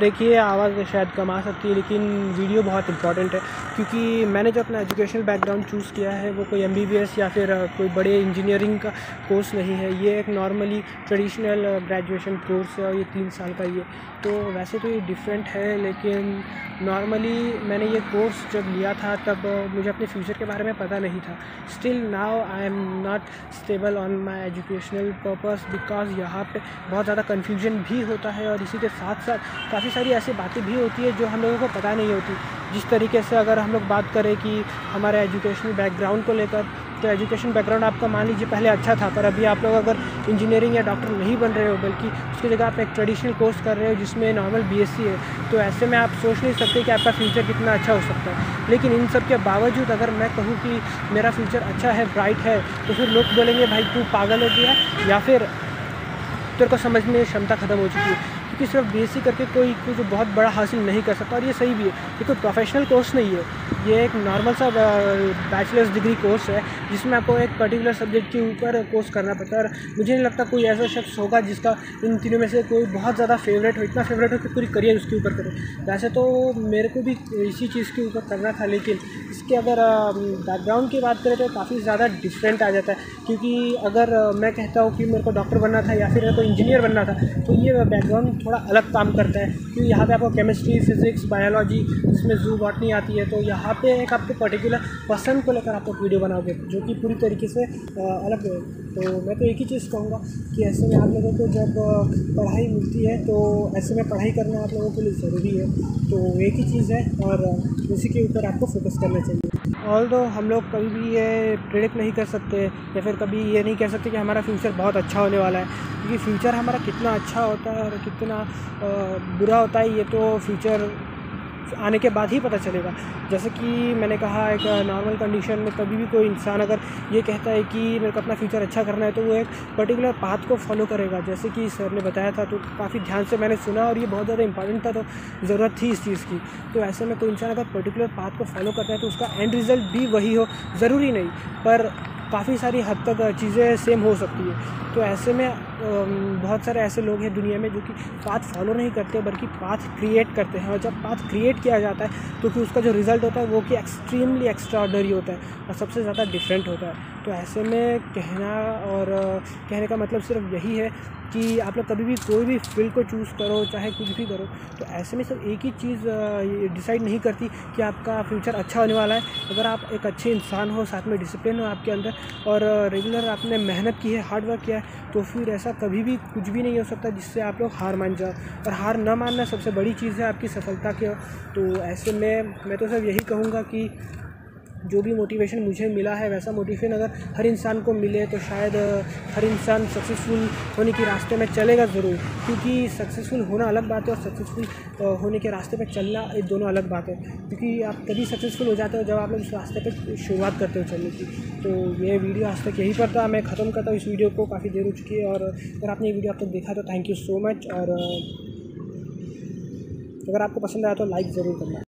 देखिए, आवाज़ शायद कम आ सकती है, लेकिन वीडियो बहुत इंपॉर्टेंट है, क्योंकि मैंने जो अपना एजुकेशनल बैकग्राउंड चूज़ किया है, वो कोई एमबीबीएस या फिर कोई बड़े इंजीनियरिंग का कोर्स नहीं है। ये एक नॉर्मली ट्रेडिशनल ग्रेजुएशन कोर्स है और ये तीन साल का ये तो वैसे तो ये डिफरेंट है, लेकिन नॉर्मली मैंने ये कोर्स जब लिया था, तब मुझे अपने फ्यूचर के बारे में पता नहीं था। Still now I am not stable on my educational purpose because यहाँ पे बहुत ज़्यादा कन्फ्यूज़न भी होता है और इसी के साथ साथ काफ़ी सारी ऐसी बातें भी होती है जो हम लोगों को पता नहीं होती। जिस तरीके से अगर हम लोग बात करें कि हमारे एजुकेशनल बैकग्राउंड को लेकर तो एजुकेशन बैकग्राउंड आपका मान लीजिए पहले अच्छा था, पर अभी आप लोग अगर इंजीनियरिंग या डॉक्टर नहीं बन रहे हो, बल्कि उसकी जगह आप एक ट्रेडिशनल कोर्स कर रहे हो जिसमें नॉर्मल बीएससी है तो ऐसे में आप सोच नहीं सकते कि आपका फ्यूचर कितना अच्छा हो सकता है। लेकिन इन सब के बावजूद अगर मैं कहूँ कि मेरा फ्यूचर अच्छा है ब्राइट है तो फिर लोग बोलेंगे, भाई तू पागल हो गया? या फिर तेरे को समझने की क्षमता ख़त्म हो चुकी है। क्योंकि सिर्फ़ बी करके कोई कुछ बहुत बड़ा हासिल नहीं कर सकता, और ये सही भी है, ये कोई प्रोफेशनल कोर्स नहीं है। ये एक नॉर्मल सा बैचलर्स डिग्री कोर्स है, जिसमें आपको एक पर्टिकुलर सब्जेक्ट के ऊपर कोर्स करना पड़ता है, और मुझे नहीं लगता कोई ऐसा शख्स होगा जिसका इन तीनों में से कोई बहुत ज़्यादा फेवरेट हो, इतना फेवरेट हो कि पूरी करियर उसके ऊपर करे। वैसे तो मेरे को भी इसी चीज़ के ऊपर करना था, लेकिन इसके अगर बैकग्राउंड की बात करें तो काफ़ी ज़्यादा डिफरेंट आ जाता है। क्योंकि अगर मैं कहता हूँ कि मेरे को डॉक्टर बनना था या फिर मेरे को इंजीनियर बनना था तो ये बैकग्राउंड थोड़ा अलग काम करता है। क्योंकि यहाँ पे आपको केमिस्ट्री फिजिक्स बायोलॉजी इसमें जू बॉटनी आती है तो यहाँ पे एक आपको पर्टिकुलर पर्सन को लेकर आप वीडियो बनाओगे, जो कि पूरी तरीके से अलग है। तो मैं तो एक ही चीज़ कहूँगा कि ऐसे में आप लोगों को जब पढ़ाई मिलती है तो ऐसे में पढ़ाई करना आप लोगों के लिए ज़रूरी है। तो एक ही चीज़ है और उसी के ऊपर आपको फोकस करना चाहिए। ऑल दो हम लोग कभी भी ये प्रिडिक्ट नहीं कर सकते, या फिर कभी ये नहीं कह सकते कि हमारा फ्यूचर बहुत अच्छा होने वाला है। क्योंकि फ्यूचर हमारा कितना अच्छा होता है और कितना बुरा होता है, ये तो फ्यूचर आने के बाद ही पता चलेगा। जैसे कि मैंने कहा, एक नॉर्मल कंडीशन में कभी भी कोई इंसान अगर ये कहता है कि मेरे को अपना फ्यूचर अच्छा करना है तो वो एक पर्टिकुलर पाथ को फॉलो करेगा। जैसे कि सर ने बताया था तो काफ़ी ध्यान से मैंने सुना और ये बहुत ज़्यादा इंपॉर्टेंट था तो ज़रूरत थी इस चीज़ की। तो ऐसे में कोई इंसान अगर पर्टिकुलर पाथ को फॉलो करता है तो उसका एंड रिज़ल्ट भी वही हो, ज़रूरी नहीं, पर काफ़ी सारी हद तक चीज़ें सेम हो सकती है। तो ऐसे में बहुत सारे ऐसे लोग हैं दुनिया में जो कि पाथ फॉलो नहीं करते, बल्कि पाथ क्रिएट करते हैं। और जब पाथ क्रिएट किया जाता है तो कि उसका जो रिज़ल्ट होता है, वो कि एक्सट्रीमली एक्स्ट्रा होता है और सबसे ज़्यादा डिफरेंट होता है। तो ऐसे में कहना और कहने का मतलब सिर्फ़ यही है कि आप लोग कभी भी कोई भी फ़ील्ड को चूज़ करो, चाहे कुछ भी करो तो ऐसे में सिर्फ़ एक ही चीज़ डिसाइड नहीं करती कि आपका फ्यूचर अच्छा होने वाला है। अगर आप एक अच्छे इंसान हो, साथ में डिसिप्लिन हो आपके अंदर और रेगुलर आपने मेहनत की है हार्ड वर्क किया है तो फिर ऐसा कभी भी कुछ भी नहीं हो सकता जिससे आप लोग हार मान जाओ। और हार ना मानना सबसे बड़ी चीज़ है आपकी सफलता के। तो ऐसे में मैं तो सिर्फ़ यही कहूँगा कि जो भी मोटिवेशन मुझे मिला है, वैसा मोटिवेशन अगर हर इंसान को मिले तो शायद हर इंसान सक्सेसफुल होने के रास्ते में चलेगा ज़रूर। क्योंकि सक्सेसफुल होना अलग बात है और सक्सेसफुल होने के रास्ते पे चलना ये दोनों अलग बात है। क्योंकि आप तभी सक्सेसफुल हो जाते हो जब आप लोग इस रास्ते पर शुरुआत करते हो चलने की। तो ये वीडियो आज तक यही पर था। मैं ख़त्म करता हूँ इस वीडियो को। काफ़ी देर हो चुकी है और अगर आपने ये वीडियो अब तक देखा तो थैंक यू सो मच और अगर आपको पसंद आया तो लाइक ज़रूर करना।